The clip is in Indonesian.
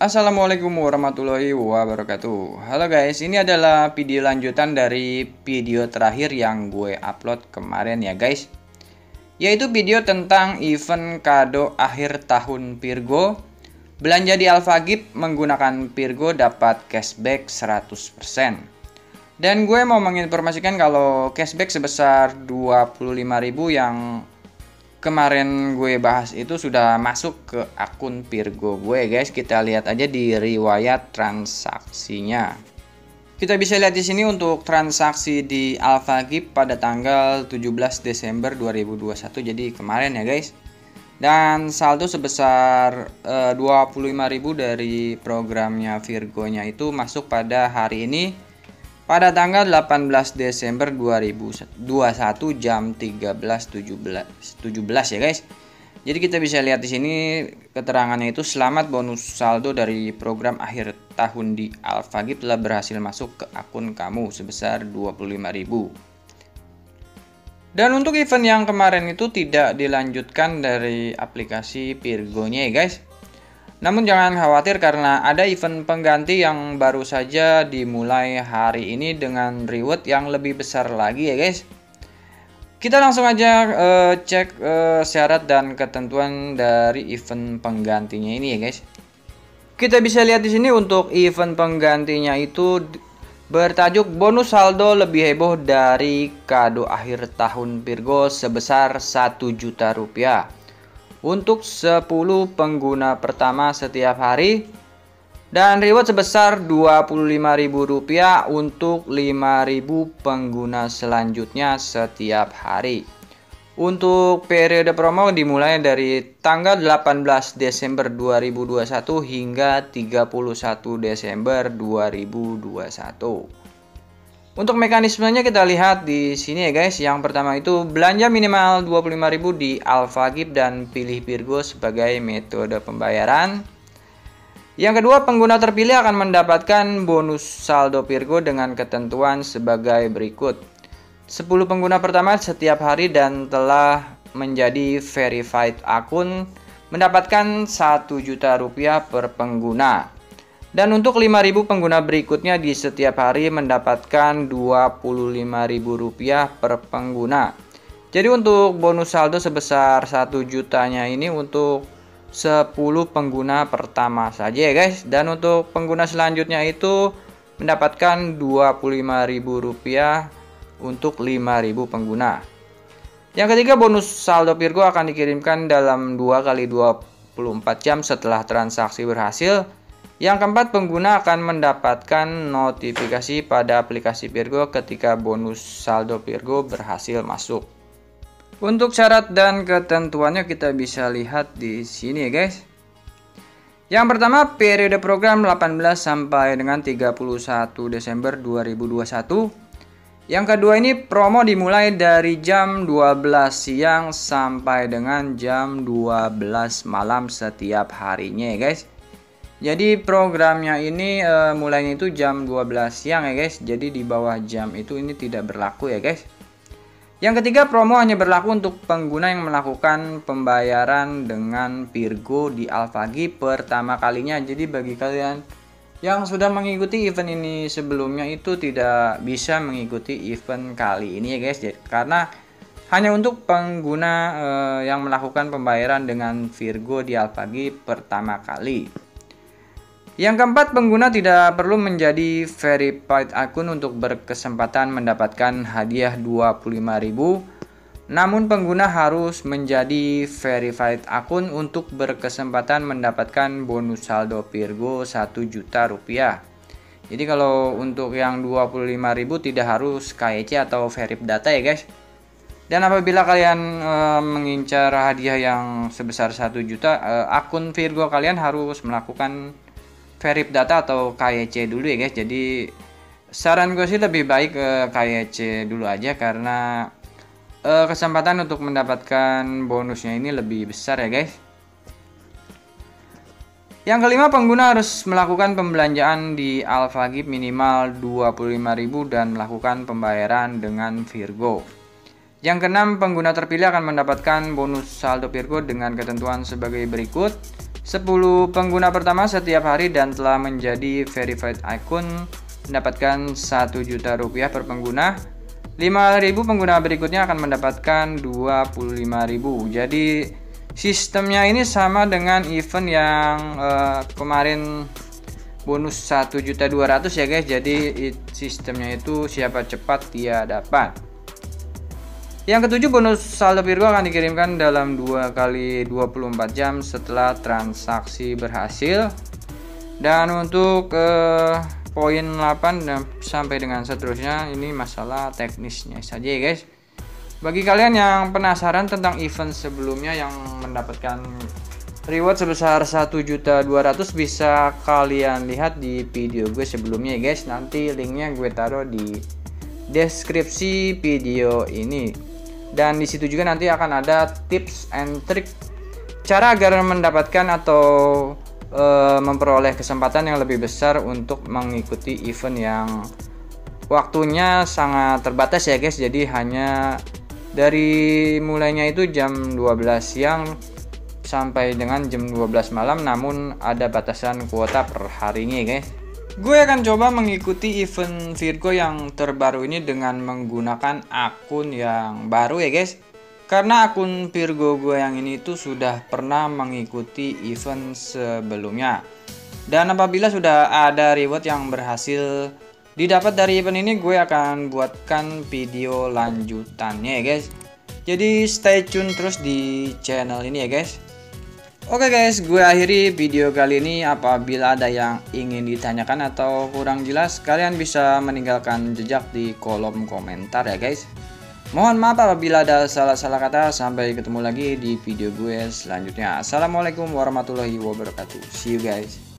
Assalamualaikum warahmatullahi wabarakatuh. Halo guys, ini adalah video lanjutan dari video terakhir yang gue upload kemarin ya guys. Yaitu video tentang event kado akhir tahun Virgo. Belanja di Alphagip menggunakan Virgo dapat cashback 100% Dan gue mau menginformasikan kalau cashback sebesar 25.000 yang kemarin gue bahas itu sudah masuk ke akun Virgo gue guys. Kita lihat aja di riwayat transaksinya. Kita bisa lihat di sini untuk transaksi di AlphaGip pada tanggal 17 Desember 2021 jadi kemarin ya guys. Dan saldo sebesar eh, 25.000 dari programnya Virgo-nya itu masuk pada hari ini pada tanggal 18 Desember 2021 jam 13.17 17 ya guys. Jadi kita bisa lihat di sini keterangannya itu selamat bonus saldo dari program akhir tahun di Alphagip telah berhasil masuk ke akun kamu sebesar 25.000. Dan untuk event yang kemarin itu tidak dilanjutkan dari aplikasi Virgo-nya ya guys. Namun jangan khawatir karena ada event pengganti yang baru saja dimulai hari ini dengan reward yang lebih besar lagi ya guys. Kita langsung aja uh, cek uh, syarat dan ketentuan dari event penggantinya ini ya guys. Kita bisa lihat di sini untuk event penggantinya itu bertajuk bonus saldo lebih heboh dari kado akhir tahun Virgo sebesar 1 juta rupiah untuk 10 pengguna pertama setiap hari dan reward sebesar Rp25.000 untuk 5.000 pengguna selanjutnya setiap hari. Untuk periode promo dimulai dari tanggal 18 Desember 2021 hingga 31 Desember 2021. Untuk mekanismenya kita lihat di sini ya guys. Yang pertama itu belanja minimal 25.000 di Alphagip dan pilih Virgo sebagai metode pembayaran. Yang kedua, pengguna terpilih akan mendapatkan bonus saldo Virgo dengan ketentuan sebagai berikut. 10 pengguna pertama setiap hari dan telah menjadi verified akun mendapatkan 1 juta rupiah per pengguna. Dan untuk 5000 pengguna berikutnya di setiap hari mendapatkan Rp25.000 per pengguna. Jadi untuk bonus saldo sebesar 1 jutanya ini untuk 10 pengguna pertama saja ya guys. Dan untuk pengguna selanjutnya itu mendapatkan Rp25.000 untuk 5000 pengguna. Yang ketiga bonus saldo Virgo akan dikirimkan dalam 2 kali 24 jam setelah transaksi berhasil yang keempat, pengguna akan mendapatkan notifikasi pada aplikasi Virgo ketika bonus saldo Virgo berhasil masuk. Untuk syarat dan ketentuannya kita bisa lihat di sini ya guys. Yang pertama, periode program 18 sampai dengan 31 Desember 2021. Yang kedua ini promo dimulai dari jam 12 siang sampai dengan jam 12 malam setiap harinya ya guys. Jadi programnya ini uh, mulainya itu jam 12 siang ya guys. Jadi di bawah jam itu ini tidak berlaku ya guys. Yang ketiga promo hanya berlaku untuk pengguna yang melakukan pembayaran dengan Virgo di Alphagi pertama kalinya. Jadi bagi kalian yang sudah mengikuti event ini sebelumnya itu tidak bisa mengikuti event kali ini ya guys. Karena hanya untuk pengguna uh, yang melakukan pembayaran dengan Virgo di Alphagi pertama kali. Yang keempat, pengguna tidak perlu menjadi verified akun untuk berkesempatan mendapatkan hadiah 25.000. Namun pengguna harus menjadi verified akun untuk berkesempatan mendapatkan bonus saldo Virgo 1 juta rupiah. Jadi kalau untuk yang 25.000 tidak harus KEC atau verif data ya guys. Dan apabila kalian e, mengincar hadiah yang sebesar 1 juta, e, akun Virgo kalian harus melakukan verif data atau KYC dulu ya guys. Jadi saran gue sih lebih baik ke KYC dulu aja karena uh, kesempatan untuk mendapatkan bonusnya ini lebih besar ya guys. Yang kelima pengguna harus melakukan pembelanjaan di AlphaGip minimal 25.000 dan melakukan pembayaran dengan Virgo. Yang keenam pengguna terpilih akan mendapatkan bonus saldo Virgo dengan ketentuan sebagai berikut 10 pengguna pertama setiap hari dan telah menjadi verified akun mendapatkan 1 juta rupiah per pengguna. 5000 pengguna berikutnya akan mendapatkan 25000 jadi sistemnya ini sama dengan event yang uh, kemarin bonus 1.200 ya guys. Jadi sistemnya itu siapa cepat dia dapat yang ketujuh bonus saldo Virgo akan dikirimkan dalam 2 kali 24 jam setelah transaksi berhasil dan untuk uh, poin 8 dan sampai dengan seterusnya ini masalah teknisnya saja ya guys bagi kalian yang penasaran tentang event sebelumnya yang mendapatkan reward sebesar 1.200 bisa kalian lihat di video gue sebelumnya ya guys. Nanti linknya gue taruh di deskripsi video ini. Dan di situ juga nanti akan ada tips and trick cara agar mendapatkan atau e, memperoleh kesempatan yang lebih besar untuk mengikuti event yang waktunya sangat terbatas ya guys. Jadi hanya dari mulainya itu jam 12 siang sampai dengan jam 12 malam namun ada batasan kuota per harinya guys gue akan coba mengikuti event Virgo yang terbaru ini dengan menggunakan akun yang baru ya guys. Karena akun Virgo gue yang ini itu sudah pernah mengikuti event sebelumnya. Dan apabila sudah ada reward yang berhasil didapat dari event ini gue akan buatkan video lanjutannya ya guys. Jadi stay tune terus di channel ini ya guys Oke guys, gue akhiri video kali ini. Apabila ada yang ingin ditanyakan atau kurang jelas, kalian bisa meninggalkan jejak di kolom komentar ya guys. Mohon maaf apabila ada salah-salah kata. Sampai ketemu lagi di video gue selanjutnya. Assalamualaikum warahmatullahi wabarakatuh. See you guys.